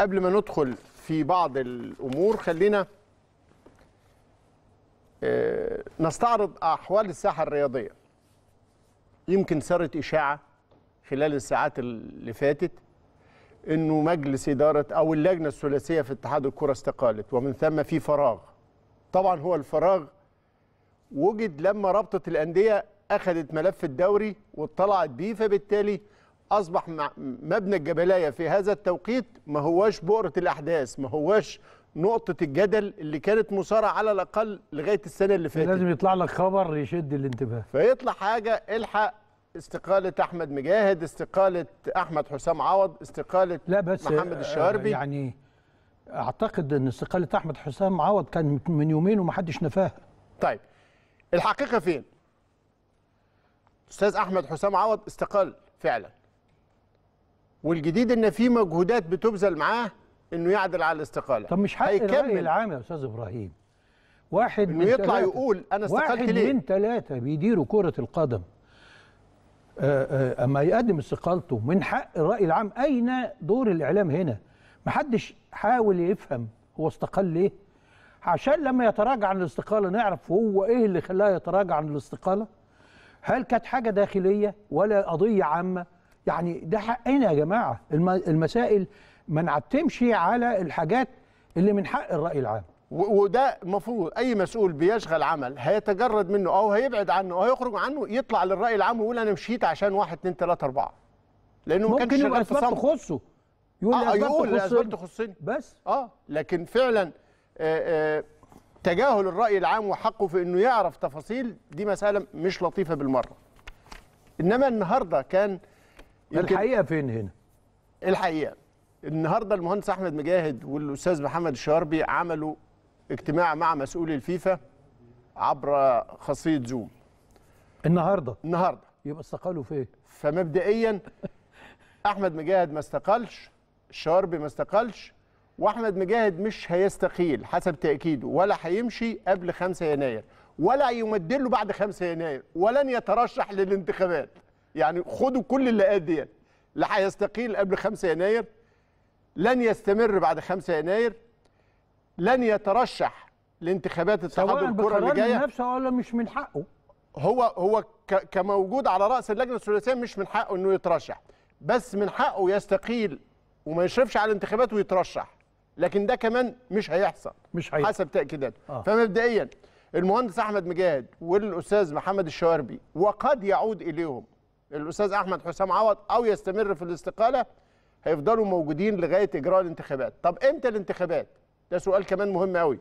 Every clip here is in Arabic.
قبل ما ندخل في بعض الأمور خلينا آه، نستعرض أحوال الساحة الرياضية. يمكن سرت إشاعة خلال الساعات اللي فاتت إنه مجلس إدارة أو اللجنة الثلاثية في اتحاد الكرة استقالت ومن ثم في فراغ. طبعا هو الفراغ وجد لما رابطة الأندية أخذت ملف الدوري واطلعت بيه فبالتالي أصبح مبنى الجبلايه في هذا التوقيت ما هواش بؤرة الأحداث ما هواش نقطة الجدل اللي كانت مثارة على الأقل لغاية السنة اللي فاتت. لازم يطلع لك خبر يشد الانتباه. فيطلع حاجة الحق استقالة أحمد مجاهد استقالة أحمد حسام عوض استقالة لا بس محمد آه، الشواربي يعني أعتقد إن استقالة أحمد حسام عوض كان من يومين ومحدش نفاها طيب الحقيقة فين؟ أستاذ أحمد حسام عوض استقال فعلا. والجديد إن في مجهودات بتبذل معاه إنه يعدل على الاستقالة. طب مش حق الرأي العام يا أستاذ إبراهيم. واحد إنه من يطلع تلاتة. يقول أنا استقلت واحد ليه؟ من ثلاثة بيديروا كرة القدم. آه، آه، أما يقدم استقالته من حق الرأي العام أين دور الإعلام هنا؟ محدش حاول يفهم هو استقال ليه. عشان لما يتراجع عن الاستقالة نعرف هو إيه اللي خلاه يتراجع عن الاستقالة. هل كانت حاجة داخلية ولا قضية عامة؟ يعني ده حقنا يا جماعة. الم- المسائل ما نعتمش على الحاجات اللي من حق الرأي العام. وده المفروض أي مسؤول بيشغل عمل هيتجرد منه أو هيبعد عنه أو هيخرج عنه يطلع للرأي العام ويقول أنا مشيت عشان واحد اتنين تلاتة أربعة. لأنه ما كانش شغال في صمت تخصه. يقول آه لأسباب يقول لاسباب تخصني. بس. آه لكن فعلا آه، آه، تجاهل الرأي العام وحقه في إنه يعرف تفاصيل دي مسألة مش لطيفة بالمرة. إنما النهارده كان الحقيقة فين هنا؟ الحقيقة النهارده المهندس أحمد مجاهد والأستاذ محمد الشواربي عملوا اجتماع مع مسؤولي الفيفا عبر خاصية زوم النهارده؟ النهارده. يبقى استقالوا فين فمبدئيا أحمد مجاهد ما استقالش الشواربي ما استقالش وأحمد مجاهد مش هيستقيل حسب تأكيده ولا هيمشي قبل 5 يناير ولا يمدد له بعد 5 يناير ولن يترشح للانتخابات. يعني خدوا كل اللي ديت. لا هيستقيل قبل 5 يناير لن يستمر بعد 5 يناير لن يترشح لانتخابات اتحاد الكرة اللي جاية. نفسه ولا مش من حقه. هو هو كموجود على رأس اللجنة الثلاثية مش من حقه إنه يترشح. بس من حقه يستقيل وما يشرفش على الانتخابات ويترشح. لكن ده كمان مش هيحصل. مش هيحصل. حسب تأكيداته. آه. فمبدئيا المهندس أحمد مجاهد والأستاذ محمد الشواربي وقد يعود إليهم الأستاذ أحمد حسام عوض أو يستمر في الاستقالة هيفضلوا موجودين لغاية إجراء الانتخابات. طب إمتى الانتخابات؟ ده سؤال كمان مهم قوي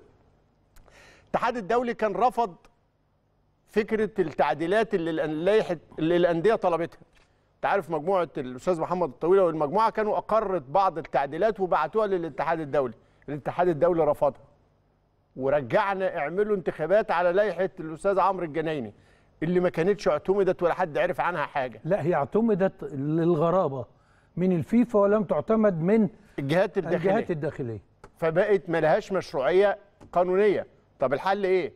الاتحاد الدولي كان رفض فكرة التعديلات اللي لائحة اللي الأندية طلبتها. أنت عارف مجموعة الأستاذ محمد الطويلة والمجموعة كانوا أقرت بعض التعديلات وبعتوها للاتحاد الدولي. الاتحاد الدولي رفضها. ورجعنا اعملوا انتخابات على لائحة الأستاذ عمرو الجنايني. اللي ما كانتش اعتمدت ولا حد عرف عنها حاجة. لا هي اعتمدت للغرابة من الفيفا ولم تعتمد من الجهات الداخلية. الجهات الداخلية. فبقت ملهاش مشروعية قانونية. طب الحل إيه؟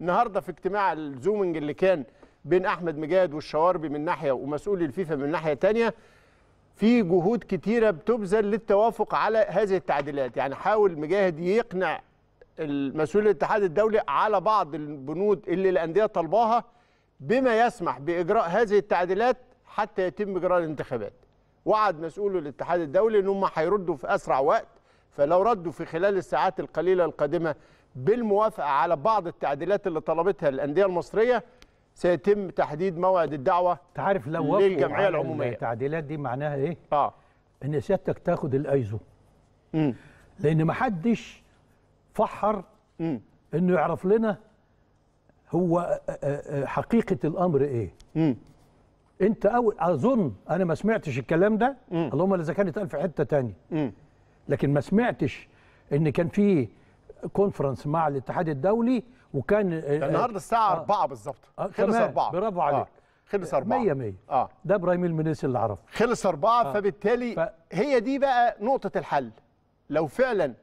النهارده في اجتماع الزومنج اللي كان بين أحمد مجاهد والشواربي من ناحية ومسؤولي الفيفا من ناحية تانية في جهود كتيرة بتبذل للتوافق على هذه التعديلات. يعني حاول مجاهد يقنع المسؤول الاتحاد الدولي على بعض البنود اللي الأندية طلباها بما يسمح بإجراء هذه التعديلات حتى يتم إجراء الانتخابات. وعد مسؤول الاتحاد الدولي إن هم هيردوا في أسرع وقت فلو ردوا في خلال الساعات القليلة القادمة بالموافقة على بعض التعديلات اللي طلبتها الأندية المصرية سيتم تحديد موعد الدعوة أنت عارف لو وافقوا للجمعية على العمومية. التعديلات دي معناها إيه؟ آه. إن سيادتك تاخد الأيزو. امم لأن ما حدش فحر امم إنه يعرف لنا هو آه، آه، آه، حقيقة الأمر إيه امم أنت اول أظن أنا ما سمعتش الكلام ده مم. اللهم إذا كان اتقال في حتة تانية امم لكن ما سمعتش إن كان في كونفرنس مع الاتحاد الدولي وكان آه، النهارده الساعة آه. 4 بالظبط آه، خلص كمان. 4 برافو عليك. خلص 4 مية مية. آه ده إبراهيم المنيسي اللي عرفه خلص أربعة آه. فبالتالي ف- هي دي بقى نقطة الحل لو فعلا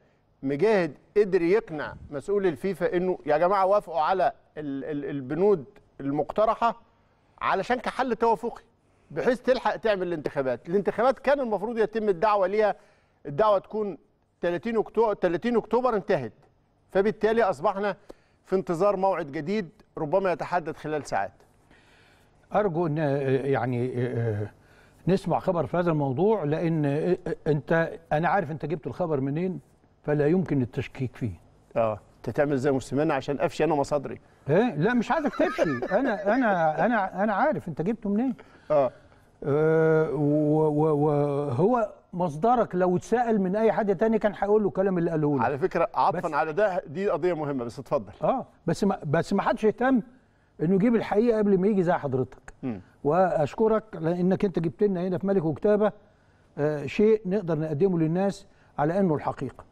مجاهد قدر يقنع مسؤول الفيفا إنه يا جماعة وافقوا على ال- ال- البنود المقترحة علشان كحل توافقي بحيث تلحق تعمل الانتخابات. الانتخابات كان المفروض يتم الدعوة ليها الدعوة تكون 30 اكتوبر 30 أكتوبر انتهت. فبالتالي أصبحنا في انتظار موعد جديد ربما يتحدد خلال ساعات. أرجو إن آه، يعني آه، نسمع خبر في هذا الموضوع لأن آه، آه، أنت أنا عارف أنت جبت الخبر منين. فلا يمكن التشكيك فيه. آه. أنت تعمل زي مسلمان عشان افشي أنا مصادري إيه؟ لا مش عايزك تفشي أنا أنا أنا أنا عارف أنت جبته منين. آه. آه، وهو مصدرك لو اتسأل من أي حد تاني كان هيقول له الكلام اللي قاله لك على فكرة عطفا على ده دي قضية مهمة بس اتفضل. آه بس ما بس ما حدش يهتم إنه يجيب الحقيقة قبل ما يجي زي حضرتك. مم. وأشكرك لأنك أنت جبت لنا هنا في ملك وكتابة آه شيء نقدر نقدمه للناس على أنه الحقيقة.